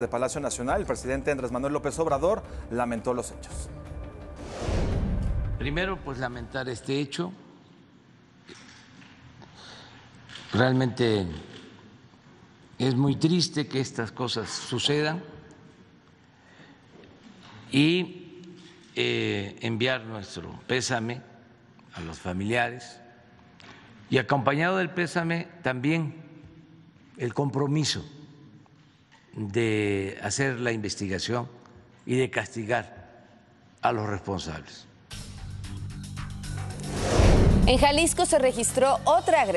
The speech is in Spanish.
de Palacio Nacional, el presidente Andrés Manuel López Obrador lamentó los hechos. Primero, pues lamentar este hecho. Realmente es muy triste que estas cosas sucedan y eh, enviar nuestro pésame a los familiares y acompañado del pésame también el compromiso de hacer la investigación y de castigar a los responsables. En Jalisco se registró otra agresión.